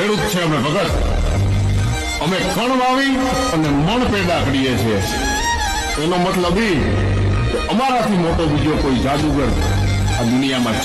ખેડૂત છે અમે ભગત. અમે કણ વાવી અને મણ પેદા કરીએ છીએ. એનો મતલબ એ કે અમારાથી મોટો બીજો કોઈ જાદુગર આ દુનિયામાં